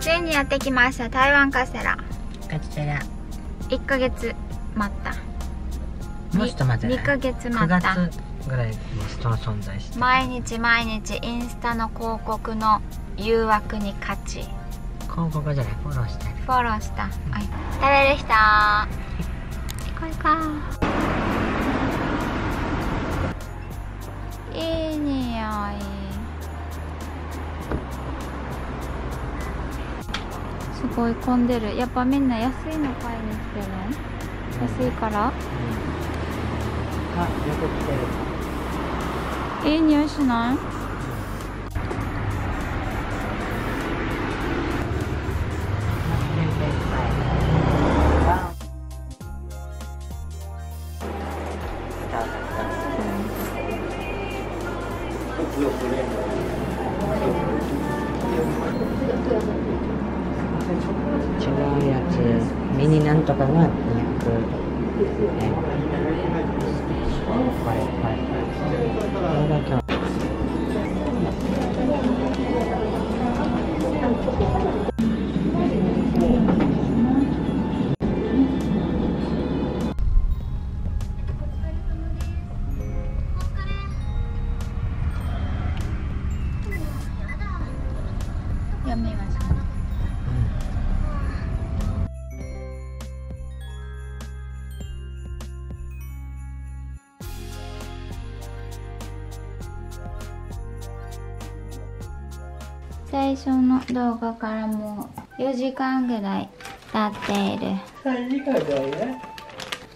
ついにやってきました。台湾カステラ。カステラ。1ヶ月待った。もうちょっと待ってね。2ヶ月9待った。月ぐらいにその存在して毎日毎日インスタの広告の誘惑に勝ち。広告じゃないフォローしてフォローした、はい、食べる人。これか。いい匂い。すごい混んでる。やっぱみんな安いの買いに来てるの？安いから？あよく来てるいい匂いしない？違うやつミニなん。とかが200円はいはいはい。最初の動画からもう4時間ぐらい経っている。3時間ぐらいね。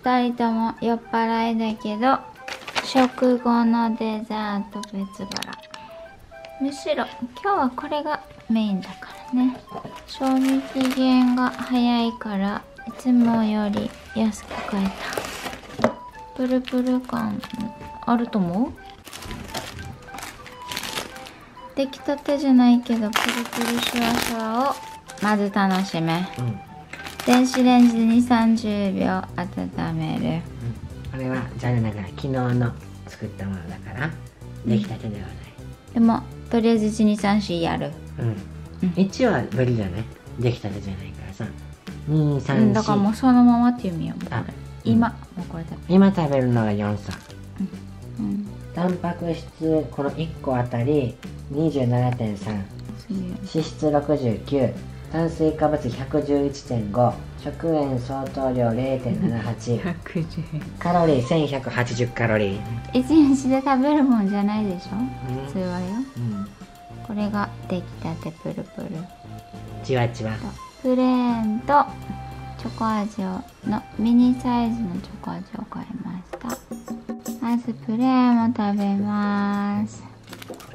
2人とも酔っ払いだけど食後のデザート別腹。むしろ今日はこれがメインだからね。賞味期限が早いからいつもより安く買えた。プルプル感あると思う？出来たてじゃないけどプルプルシュワシュワをまず楽しめ。うん。電子レンジで2 3 0秒温める。これは残念ながら昨日の作ったものだから出来たてではない。でもとりあえず1234やる。うん、1は無理だね出来たてじゃないからさ。234、うんだからもうそのままっていう意味よ今もうこれだ。今食べるのが4さうん。タンパク質この1個あたり27.3そういう脂質69炭水化物111.5食塩相当量0.78 110カロリー1180カロリー。一日で食べるもんじゃないでしょ？うん。普通はよ。うん。これが出来たてプルプル。じわじわ。プレーンとチョコ味をのミニサイズのチョコ味を買いました。まずプレーンを食べます。プ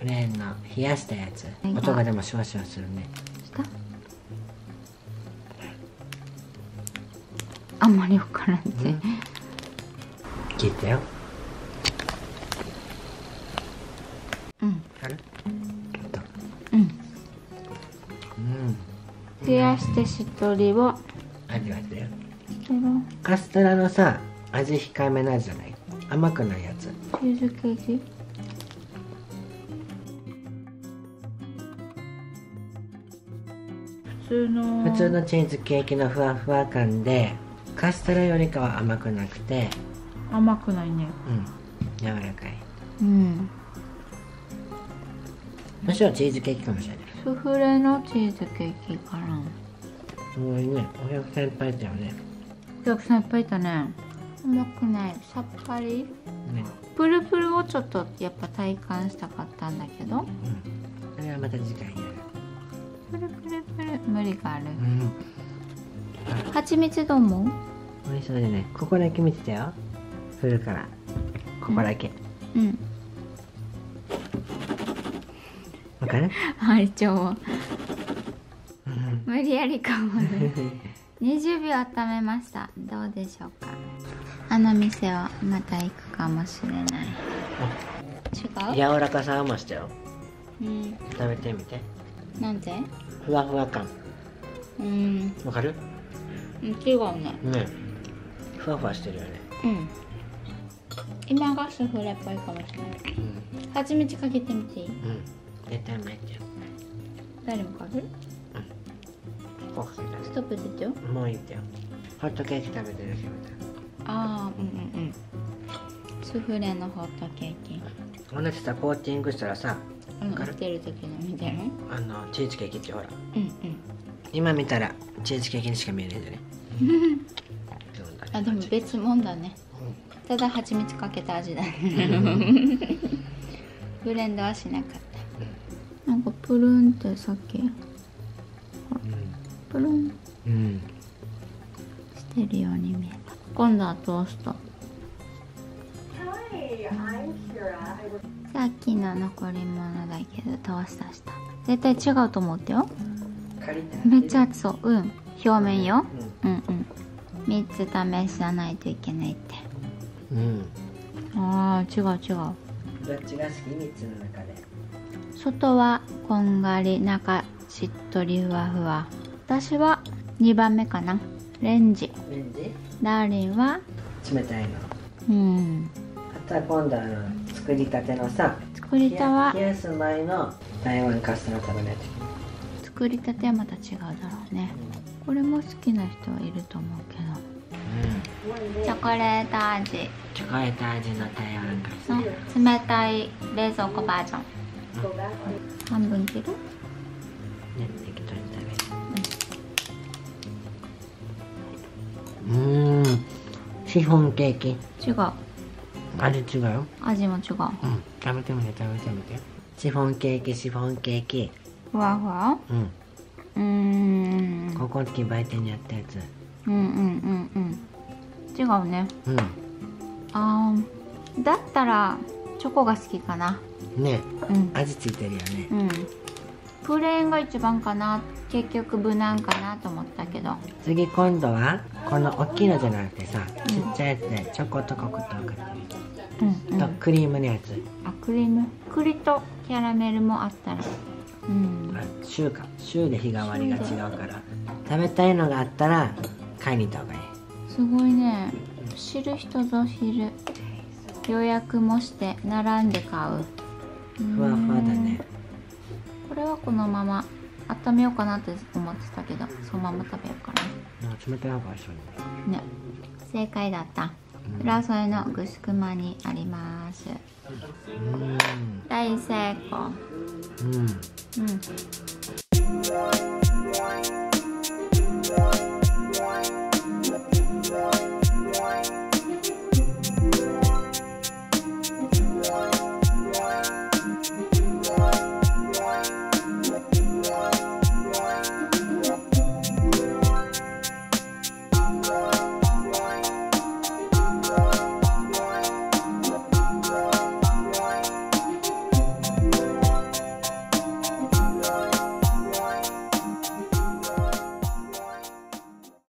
レーンの冷やしたやつ。はい音がでもシュワシュワするね。あんまり分からんて、切ったよ。うん。あるうん。うん。冷やしてしっとりを。味わってよカステラのさ味控えめなやつじゃない？甘くないやつ。チーズケーキ？通の普通のチーズケーキのふわふわ感でカステラよりかは甘くなくて甘くないね。うん。柔らかい。うん。むしろチーズケーキかもしれない。スフレのチーズケーキかな。すごいね。お客さんいっぱいいたよね。お客さんいっぱいいたね。甘くない。さっぱり。ね。プルプルをちょっとやっぱ体感したかったんだけど。うん。それはまた次回やるプルプルプル無理があるうん蜂蜜どう思う美味しそうでねここだけ見てたよ振るからここだけうんわかるあ一応うん無理やりかもね20秒温めましたどうでしょうかあの店はまた行くかもしれない違う柔らかさ増したようん食べてみてなんでふわふわ感。うん。わかる？違うね。ね。ふわふわしてるよね。うん。今がスフレっぽいかもしれない。うん。蜂蜜かけてみていい？うん。絶対巻いてよ誰もかける？こうかけたストップ出てよもういいってよホットケーキ食べてるしみああうんうんうん。スフレのホットケーキ。同じさコーティングしたらさあの売ってる時のみたいなあのチーズケーキってほら。うんうん。今見たらチーズケーキにしか見えないんだね。あでも別物だね。ただ蜂蜜かけた味だね。ブレンドはしなかった。なんかプルンってさっきプルン。うん。してるように見えた。今度はトーストさっきの残り物だけどトーストした。絶対違うと思ってよめっちゃ熱そう。うん表面ようんうん。3つ試さないといけないって。うん。あー違う違う。どっちが好き？3つの中で。外はこんがり中しっとりふわふわ。私は2番目かな。レンジ。レンジ？ダーリンは冷たいの。うんあとは今度あの作りたてのさ作りたは冷やす前の台湾カステラ食べないと。作りたてはまた違うだろうね。これも好きな人はいると思うけど。チョコレート味。チョコレート味の台湾カステの冷たい冷蔵庫バージョン。back on 半分切る？ラね適当に食べるうーん。シフォンケーキ。違う味違うよ。味も違う。うん。食べてみて食べてみて。シフォンケーキシフォンケーキ。ふわふわ？うん。うーん。ここの時売店にあったやつ。うんうんうんうん。違うね。うあーだったらチョコが好きかな。んね。うん。味ついてるよね。うん。プレーンが一番かな。結局無難かなと思ったけど。次今度はこの大きいのじゃなくてさちっちゃいやつでチョコと黒糖かけてうんうん。とクリームのやつ。あクリーム。栗とキャラメルもあったら。うん。あ週か。週で日替わりが違うから。食べたいのがあったら買いに行った方がいい。すごいね。知る人ぞ知る。予約もして並んで買う。ふわふわだね。これはこのまま。温めようかなって思ってたけどそのまま食べようかな。冷たい方が美味しいね。正解だった浦添のグスクマにあります。うん。大成功。うん。うん